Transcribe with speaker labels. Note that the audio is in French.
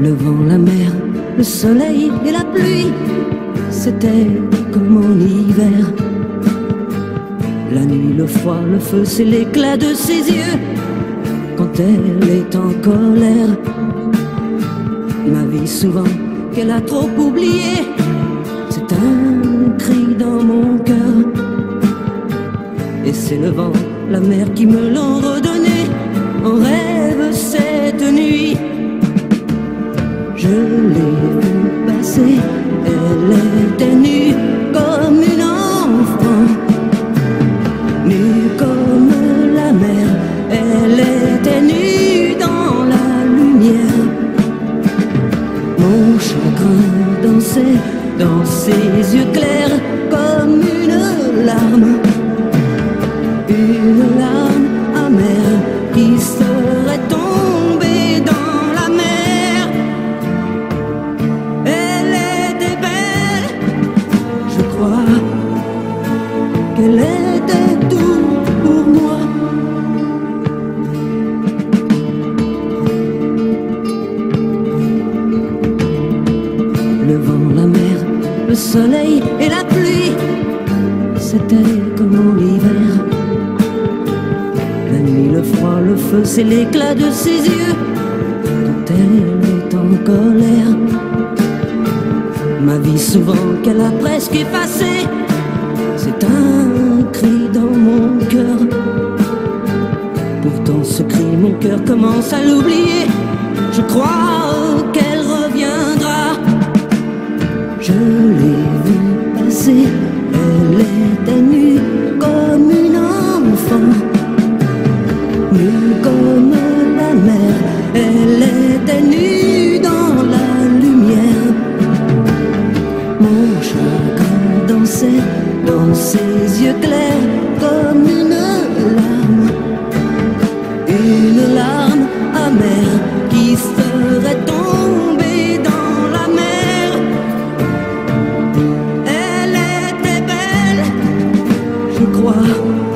Speaker 1: Le vent, la mer, le soleil et la pluie, c'était comme en hiver. La nuit, le froid, le feu, c'est l'éclat de ses yeux quand elle est en colère. Ma vie souvent qu'elle a trop oublié, c'est un cri dans mon cœur. Et c'est le vent, la mer qui me l'ont redonné en rêve Mon chagrin dansait dans ses yeux clairs comme une larme, une larme amère qui serait tombée dans la mer. Elle était belle, je crois qu'elle était Le vent, la mer, le soleil et la pluie, c'était comme en hiver. La nuit, le froid, le feu, c'est l'éclat de ses yeux quand elle est en colère. Ma vie souvent qu'elle a presque effacée, c'est un cri dans mon cœur. Pourtant ce cri, mon cœur commence à l'oublier. Je crois qu'elle chagrin dansait dans ses yeux clairs comme une larme, une larme amère qui serait tombée dans la mer. Elle était belle, je crois